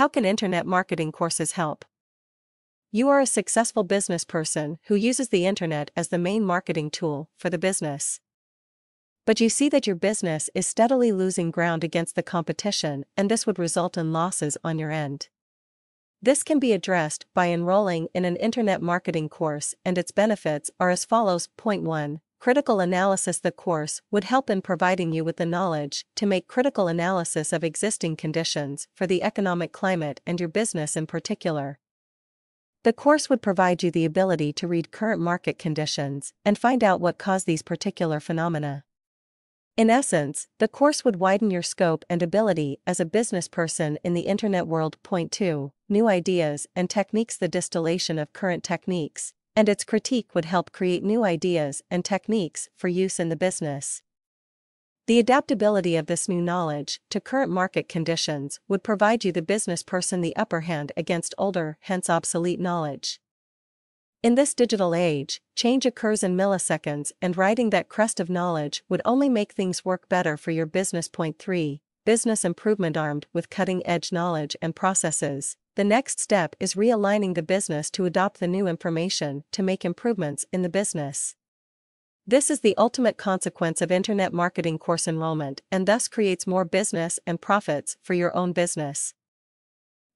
How can internet marketing courses help? You are a successful business person who uses the internet as the main marketing tool for the business. But you see that your business is steadily losing ground against the competition, and this would result in losses on your end. This can be addressed by enrolling in an internet marketing course, and its benefits are as follows. Point 1 Critical analysis The course would help in providing you with the knowledge to make critical analysis of existing conditions for the economic climate and your business in particular. The course would provide you the ability to read current market conditions and find out what caused these particular phenomena. In essence, the course would widen your scope and ability as a business person in the internet world. Point 2 New ideas and techniques The distillation of current techniques and its critique would help create new ideas and techniques for use in the business. The adaptability of this new knowledge to current market conditions would provide you the business person the upper hand against older, hence obsolete knowledge. In this digital age, change occurs in milliseconds and riding that crest of knowledge would only make things work better for your business. Point 3 Business improvement armed with cutting edge knowledge and processes. The next step is realigning the business to adopt the new information to make improvements in the business. This is the ultimate consequence of internet marketing course enrollment and thus creates more business and profits for your own business.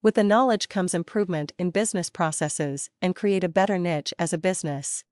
With the knowledge comes improvement in business processes and create a better niche as a business.